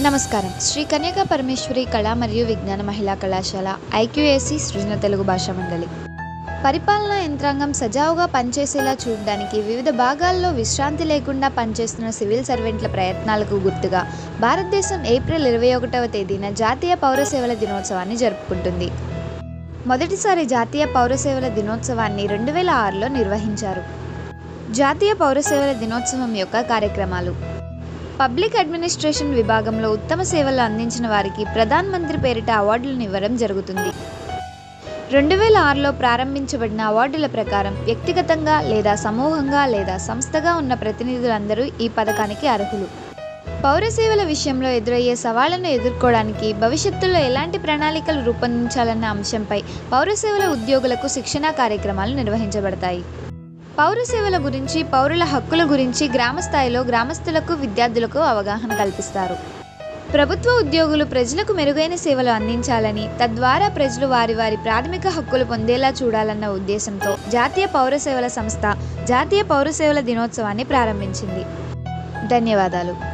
నమస్కారం. శ్రీ కన్యకా పరమేశ్వరి కళా మరియు విజ్ఞాన మహిళా కళాశాల ఐక్యూఏసీ సృజన తెలుగు భాషా మండలి. పరిపాలనా యంత్రాంగం సజావుగా పనిచేసేలా చూడడానికి వివిధ భాగాల్లో విశ్రాంతి లేకుండా పనిచేస్తున్న సివిల్ సర్వెంట్ల ప్రయత్నాలకు గుర్తుగా భారతదేశం ఏప్రిల్ ఇరవై ఒకటవ తేదీన జాతీయ పౌర సేవల దినోత్సవాన్ని జరుపుకుంటుంది. మొదటిసారి జాతీయ పౌర సేవల దినోత్సవాన్ని రెండు వేల ఆరులో నిర్వహించారు. జాతీయ పౌర సేవల దినోత్సవం యొక్క కార్యక్రమాలు పబ్లిక్ అడ్మినిస్ట్రేషన్ విభాగంలో ఉత్తమ సేవలు అందించిన వారికి ప్రధాన్ మంత్రి పేరిట అవార్డులను ఇవ్వడం జరుగుతుంది. రెండు వేల ఆరులో ప్రారంభించబడిన అవార్డుల ప్రకారం వ్యక్తిగతంగా లేదా సమూహంగా లేదా సంస్థగా ఉన్న ప్రతినిధులందరూ ఈ పథకానికి అర్హులు. పౌర సేవల విషయంలో ఎదురయ్యే సవాళ్ళను ఎదుర్కోవడానికి భవిష్యత్తులో ఎలాంటి ప్రణాళికలు రూపొందించాలన్న అంశంపై పౌర సేవల ఉద్యోగులకు శిక్షణా కార్యక్రమాలు నిర్వహించబడతాయి. పౌర సేవల గురించి పౌరుల హక్కుల గురించి గ్రామ స్థాయిలో గ్రామస్తులకు విద్యార్థులకు అవగాహన కల్పిస్తారు. ప్రభుత్వ ఉద్యోగులు ప్రజలకు మెరుగైన సేవలు అందించాలని తద్వారా ప్రజలు వారి వారి ప్రాథమిక హక్కులు పొందేలా చూడాలన్న ఉద్దేశంతో జాతీయ పౌర సేవల సంస్థ జాతీయ పౌర సేవల దినోత్సవాన్ని ప్రారంభించింది. ధన్యవాదాలు.